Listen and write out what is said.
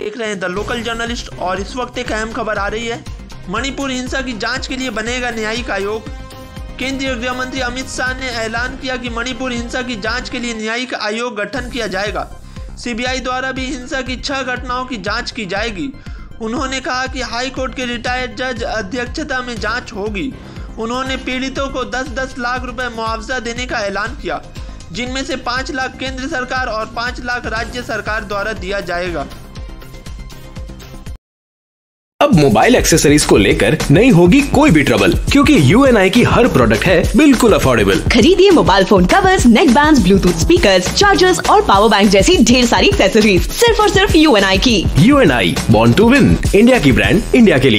देख रहे हैं द लोकल जर्नलिस्ट और इस वक्त एक अहम खबर आ रही है। मणिपुर हिंसा की जाँच के लिए बनेगा न्यायिक आयोग। केंद्रीय गृह मंत्री अमित शाह ने ऐलान किया कि मणिपुर हिंसा की जाँच के लिए न्यायिक आयोग गठन किया जाएगा। सीबीआई द्वारा भी हिंसा की छह घटनाओं की जाँच की जाएगी। उन्होंने कहा कि हाई कोर्ट के रिटायर्ड जज अध्यक्षता में जाँच होगी। उन्होंने पीड़ितों को 10-10 लाख रुपए मुआवजा देने का ऐलान किया, जिनमें से 5 लाख केंद्र सरकार और 5 लाख राज्य सरकार द्वारा दिया जाएगा। अब मोबाइल एक्सेसरीज को लेकर नहीं होगी कोई भी ट्रबल क्योंकि यू की हर प्रोडक्ट है बिल्कुल अफोर्डेबल खरीदिए mobile phone covers neck band bluetooth speaker chargers और पावर बैंक जैसी ढेर सारी एक्सेसरीज सिर्फ़ और सिर्फ़ UNI की। U N I to win India की ब्रांड इंडिया के लिए।